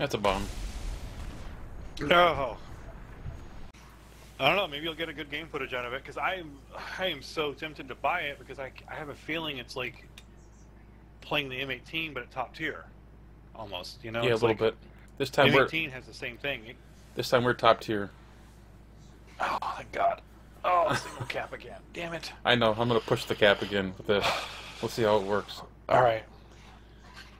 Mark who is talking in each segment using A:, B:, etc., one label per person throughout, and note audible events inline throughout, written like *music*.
A: That's a bum.
B: No. I don't know. Maybe you'll get a good game footage out of it because I am I am so tempted to buy it because I, I have a feeling it's like playing the M18 but at top tier, almost. You know,
A: yeah, a little
B: like
A: bit. This time we're
B: M18 has the same thing.
A: this time we're top tier.
B: Oh, thank God. Oh, single *laughs* cap again. Damn it.
A: I know. I'm gonna push the cap again with this. We'll see how it works.
B: All right.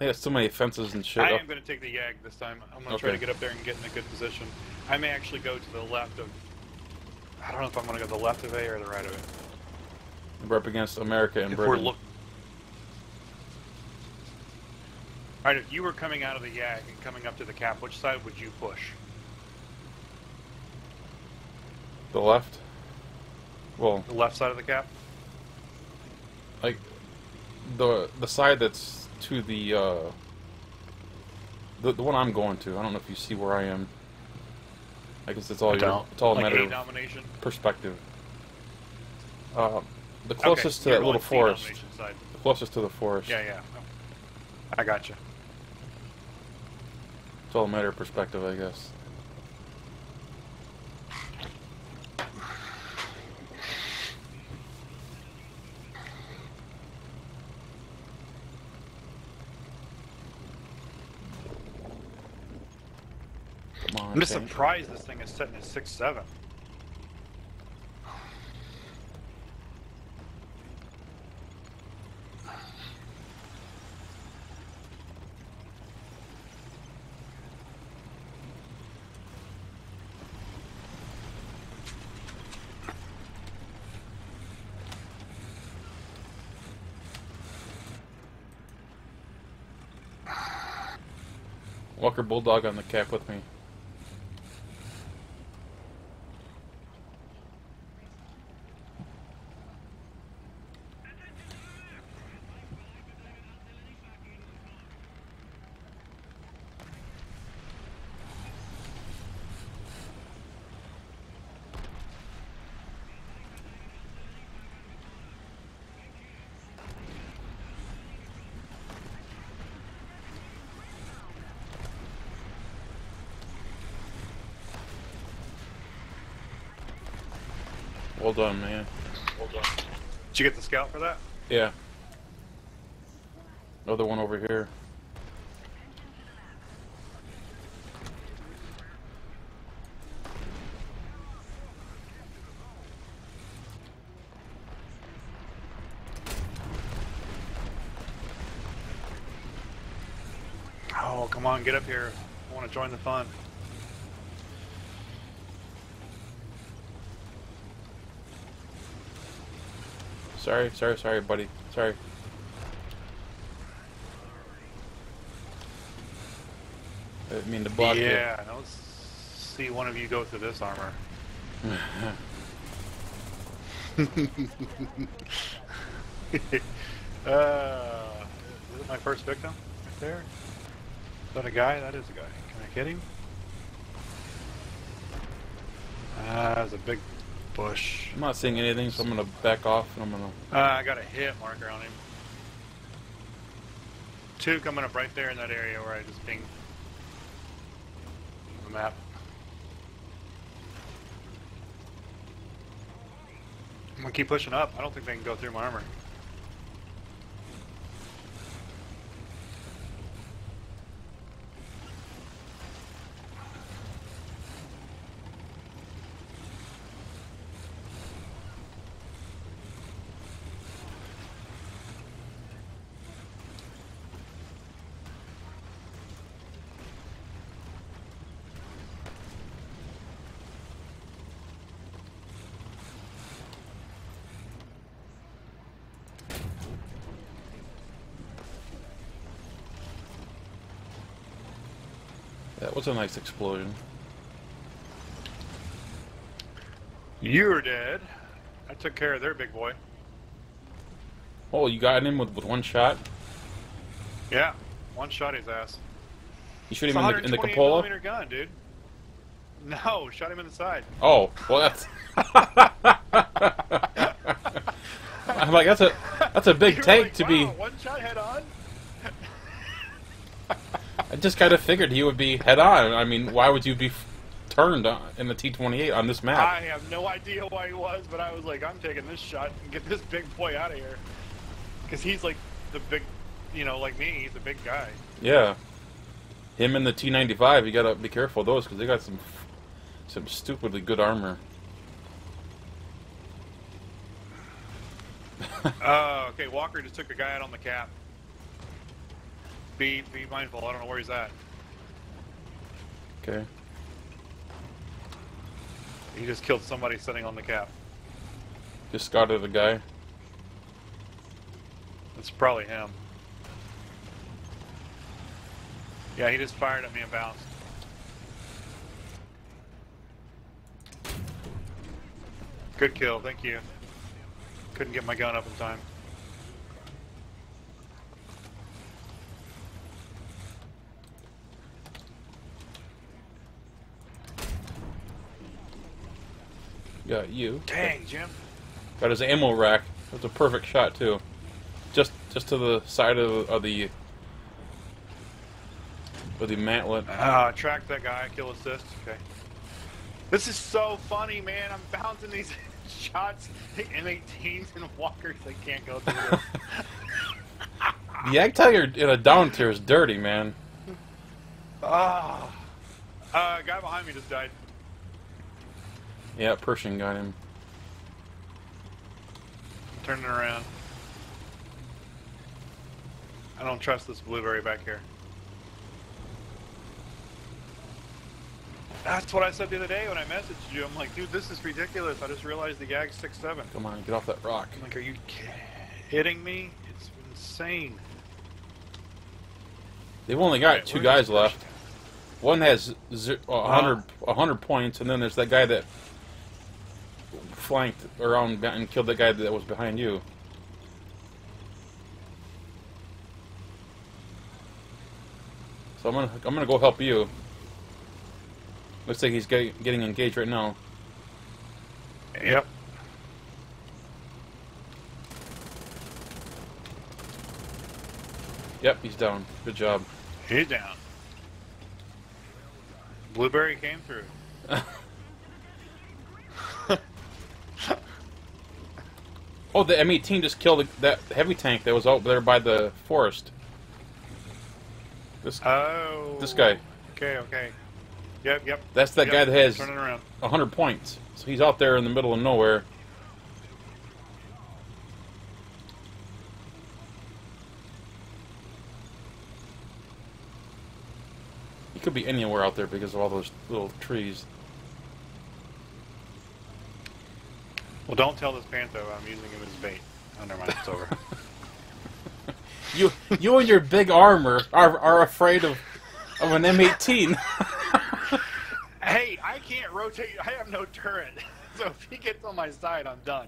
A: They got so many fences and shit.
B: I
A: up.
B: am going to take the Yag this time. I'm going to try to get up there and get in a good position. I may actually go to the left of. I don't know if I'm going to go to the left of A or the right of it.
A: We're up against America and
B: if we're
A: Britain.
B: look. All right, if you were coming out of the Yag and coming up to the cap, which side would you push?
A: the left. Well,
B: The left side of the cap?
A: like the the side that's to the uh the the one I'm going to. I don't know if you see where I am. I guess it's all your,
B: Don't.
A: it's all a
B: like
A: matter
B: A
A: of
B: domination.
A: perspective. Uh, the closest
B: okay,
A: to that little forest. The closest to the forest.
B: Yeah, yeah. I got you.
A: It's all a matter of perspective, I guess. Come on,
B: I'm just
A: tank.
B: surprised this thing is sitting at six seven.
A: Walker Bulldog on the cap with me. Well done, man.
B: Did you get the scout for that?
A: Yeah. Another one over here.
B: Oh, come on, get up here. I want to join the fun.
A: Sorry, sorry, sorry, buddy. Sorry. I didn't mean to block you.
B: yeah, now let's see one of you go through this armor. *laughs* uh, is it my first victim right there? Is that a guy? That is a guy. Can I get him? Ah, that's a big bush.
A: I'm not seeing anything, so I'm gonna back off and I'm gonna.
B: Uh, I got a hit marker on him. Two coming up right there in that area where I just pinged the map. I'm gonna keep pushing up. I don't think they can go through my armor.
A: That was a nice explosion.
B: You're dead. I took care of their big boy.
A: Oh, you got him with, with one shot?
B: Yeah, one shot his ass.
A: You shoot
B: It's
A: him in the, in the
B: 128
A: cupola?
B: gun, dude. No, shot him in the side.
A: Oh, well that's. *laughs* *laughs* I'm like that's a that's a big
B: You
A: tank
B: like,
A: to be.
B: One shot head on.
A: I just kind of figured he would be head on. I mean, why would you be f- turned on, in the T28 on this map?
B: I have no idea why he was, but I was like, I'm taking this shot and get this big boy out of here. Because he's like the big, you know, like me, he's a big guy.
A: Yeah. Him and the T95, you gotta be careful of those because they got some some stupidly good armor. *laughs*
B: Uh, okay, Walker just took a guy out on the cap. Be be mindful. I don't know where he's at.
A: Okay.
B: He just killed somebody sitting on the cap.
A: Just scouted a guy.
B: It's probably him. Yeah, he just fired at me and bounced. Good kill, thank you. Couldn't get my gun up in time.
A: Got you.
B: Dang, Jim.
A: Got his ammo rack. That's a perfect shot too. Just just to the side of, of the of the mantlet.
B: Uh, track that guy, kill assist. Okay. This is so funny, man. I'm bouncing these *laughs* shots. The M18s and walkers. I can't go through.
A: The Jagdtiger in a down tier is dirty, man.
B: Ah. Uh, guy behind me just died.
A: Yeah, Pershing got him.
B: Turning around. I don't trust this blueberry back here. That's what I said the other day when I messaged you. I'm like, dude, this is ridiculous. I just realized the gag's six seven.
A: Come on, get off that rock.
B: I'm like, are you kidding me? It's insane.
A: They've only got
B: Right,
A: two guys left. One has a hundred a hundred points, and then there's that guy that flanked around and killed the guy that was behind you. So I'm gonna I'm gonna go help you. Looks like he's getting getting engaged right now.
B: Yep.
A: Yep, he's down. Good job.
B: He's down. Blueberry came through. *laughs*
A: Oh, the M18 just killed that heavy tank that was out there by the forest. This
B: Oh.
A: this guy.
B: Okay, okay. Yep, yep.
A: That's that
B: yep.
A: guy that has
B: Turning around.
A: 100 points. So he's out there in the middle of nowhere. He could be anywhere out there because of all those little trees.
B: Well, don't tell this Panther I'm using him as bait. Oh, never mind. It's over. *laughs*
A: You you and your big armor are, are afraid of, of an M18. *laughs*
B: hey, I can't rotate. I have no turret. *laughs* So if he gets on my side, I'm done.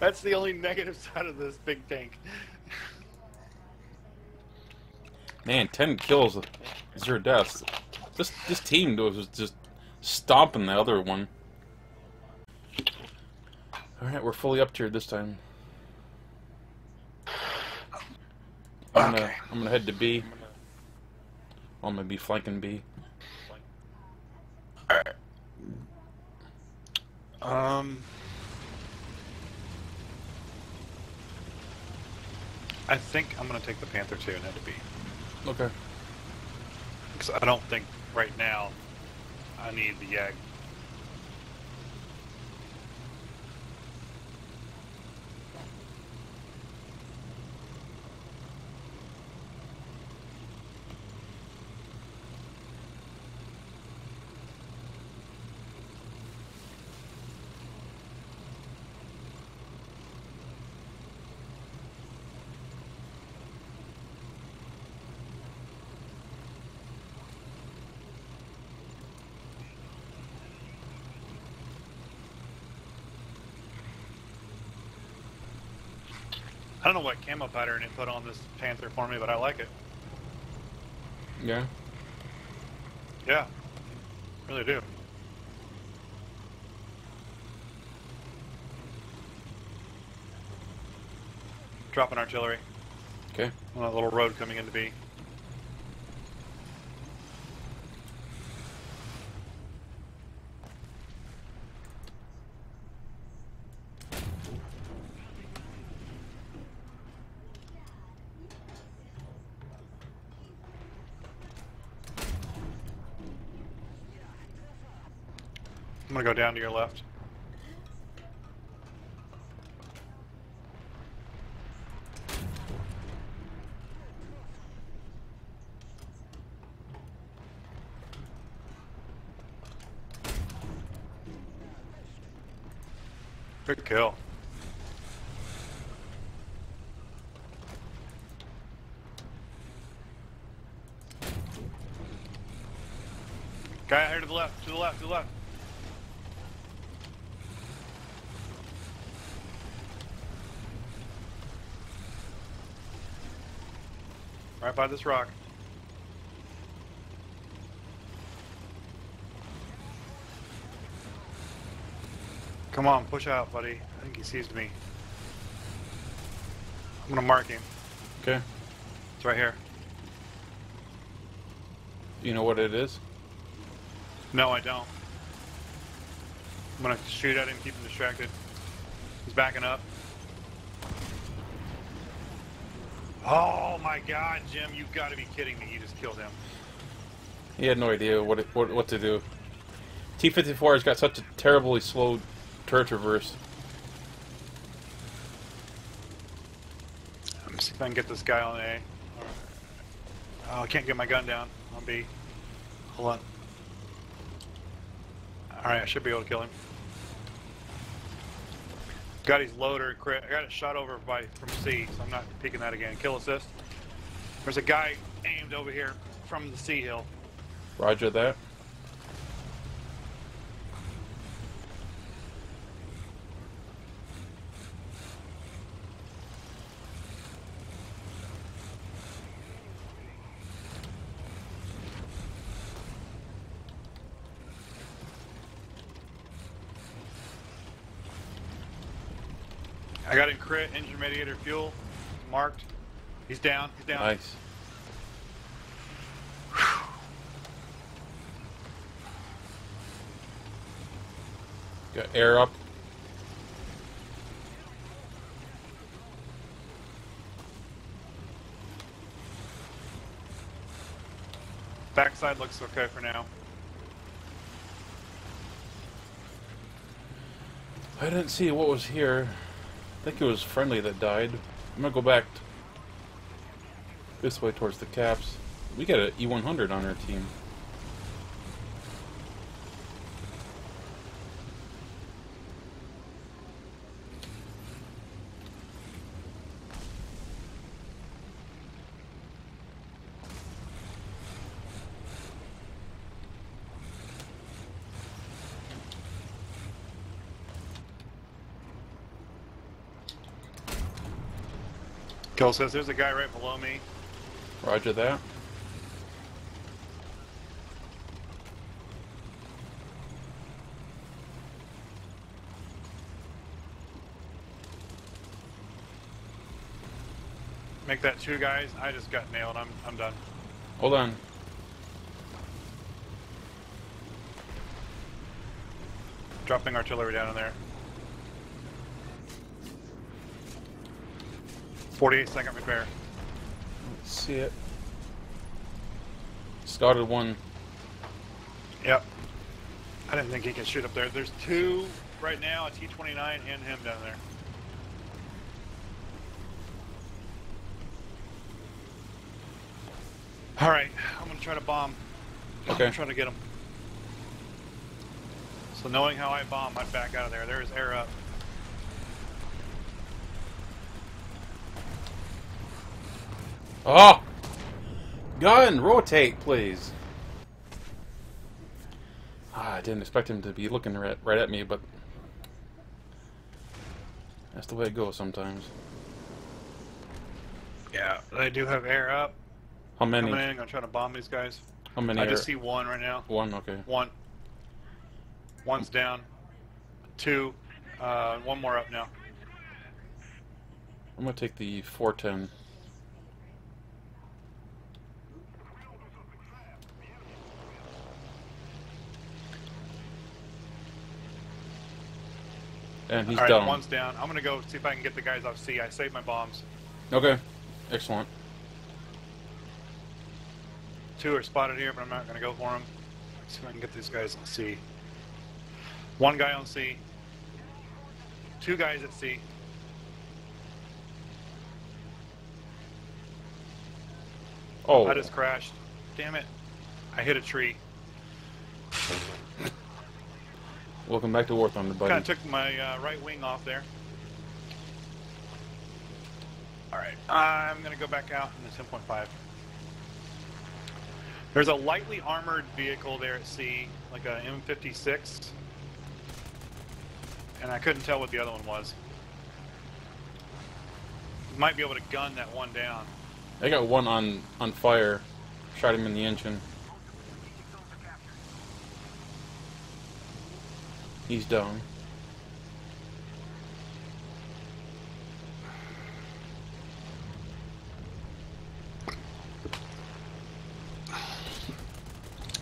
B: That's the only negative side of this big tank.
A: Man, 10 kills, zero deaths. This this team was just stomping the other one. All right, we're fully up tiered this time. I'm gonna
B: Okay.
A: I'm gonna head to B. I'm gonna be flanking B.
B: Um, I think I'm gonna take the Panther too and head to B.
A: Okay.
B: Because I don't think right now I need the Yag. I don't know what camo pattern it put on this Panther for me, but I like it.
A: Yeah.
B: Yeah, really do. Dropping artillery.
A: Okay.
B: On that little road coming into B. I'm gonna go down to your left. Good kill. Guy here to the left, to the left, to the left. Right by this rock. Come on, push out, buddy. I think he sees me. I'm gonna mark him.
A: Okay.
B: It's right here.
A: You know what it is?
B: No, I don't. I'm gonna shoot at him, keep him distracted. He's backing up. Oh my god, Jim, you've got to be kidding me. You just killed him.
A: He had no idea what it, what, what to do. T-54 has got such a terribly slow turret traverse.
B: Let me see if I can get this guy on A. Oh, I can't get my gun down on B. Hold on. Alright, I should be able to kill him. Got his loader crit. I got it shot over by from C, so I'm not peeking that again. Kill assist. There's a guy aimed over here from the C hill.
A: Roger that.
B: I got him crit, engine radiator fuel, marked. He's down, he's down.
A: Nice. Got air up.
B: Backside looks okay for now.
A: I didn't see what was here. I think it was friendly that died. I'm gonna go back this way towards the caps. We got an E100 on our team.
B: Says there's a guy right below me.
A: Roger that.
B: Make that two guys. I just got nailed. I'm I'm done.
A: Hold on.
B: Dropping artillery down in there. 48 second repair.
A: Let's see it. Started one.
B: Yep. I didn't think he could shoot up there. There's two right now, a T-29 and him down there. All right, I'm gonna try to bomb.
A: Okay.
B: I'm trying to get him. So knowing how I bomb, I'd back out of there. There's air up.
A: Oh! Gun! Rotate, please. Ah, I didn't expect him to be looking right, right at me, but that's the way it goes sometimes.
B: Yeah, they do have air up.
A: How many?
B: Coming in, gonna try to bomb these guys.
A: How many?
B: I
A: are-
B: just see one right now.
A: one. Okay.
B: One. One's down. Two. Uh, one more up now.
A: I'm gonna take the 410. And he's
B: All right,
A: down.
B: one's down. I'm gonna go see if I can get the guys off C. I saved my bombs.
A: Okay. Excellent.
B: Two are spotted here, but I'm not gonna go for them. See if I can get these guys on C. One guy on C. Two guys at C.
A: Oh.
B: I just crashed. Damn it. I hit a tree.
A: Welcome back to War Thunder, buddy.
B: Kind of took my uh, right wing off there. Alright, I'm going to go back out in the 10.5. There's a lightly armored vehicle there at C, like a M56. And I couldn't tell what the other one was. Might be able to gun that one down.
A: I got one on on fire. Shot him in the engine. He's down.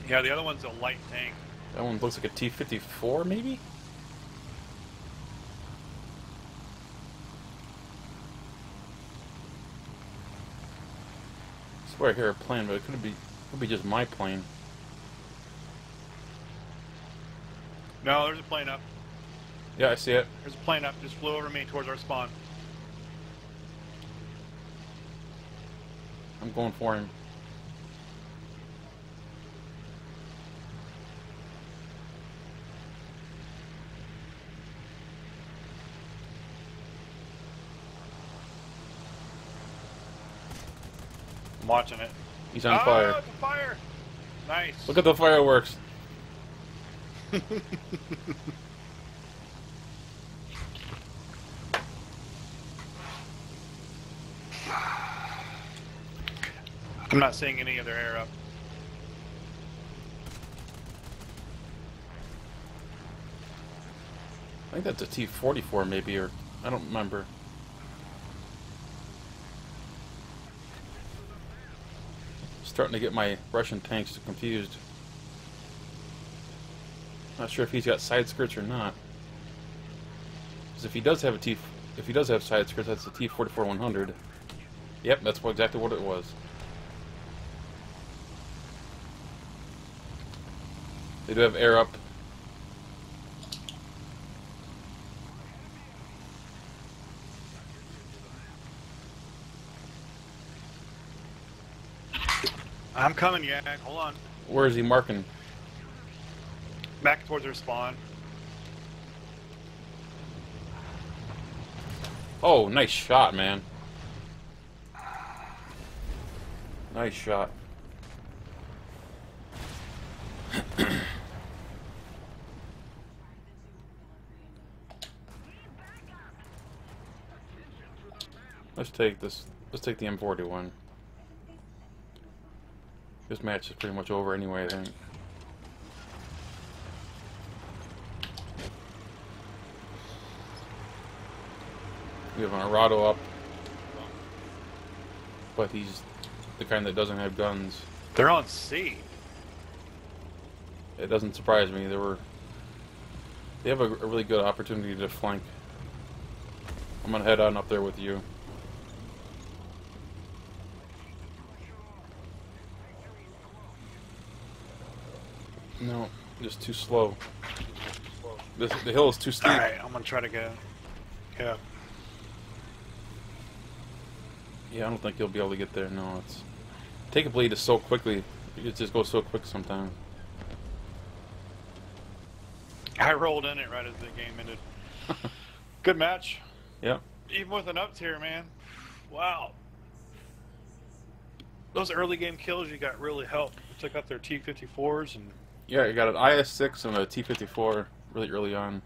B: Yeah, the other one's a light tank.
A: That one looks like a T-54, maybe? I swear I hear a plane, but it could be could be just my plane.
B: No, there's a plane up.
A: Yeah, I see it.
B: There's a plane up. Just flew over me towards our spawn.
A: I'm going for him.
B: I'm watching it.
A: He's on
B: oh,
A: fire.
B: It's a fire! Nice.
A: Look at the fireworks.
B: I'm not seeing any other air up.
A: I think that's a T-44 maybe, or I don't remember. Starting to get my Russian tanks confused. Not sure if he's got side skirts or not. Because if he does have a T, if he does have side skirts, that's a T-44 100. Yep, that's what, exactly what it was. They do have air up.
B: I'm coming, yeah. Hold on.
A: Where is he marking?
B: Back towards their spawn.
A: Oh, nice shot, man. Nice shot. *clears throat* let's take this. Let's take the M41. This match is pretty much over anyway, I think. We have an Arado up. But he's the kind that doesn't have guns.
B: They're on C.
A: It doesn't surprise me. They were. They have a, a really good opportunity to flank. I'm gonna head on up there with you. No, just too slow. This, the hill is too steep.
B: Alright, I'm gonna try to go. Yeah.
A: Yeah, I don't think you'll be able to get there. No, it's take a bleed is so quickly. It just goes so quick sometimes.
B: I rolled in it right as the game ended. *laughs* Good match.
A: Yeah.
B: Even with an up tier, man. Wow. Those early game kills you got really helped. You took out their T-54s and
A: Yeah, you got an IS-6 and a T-54 really early on.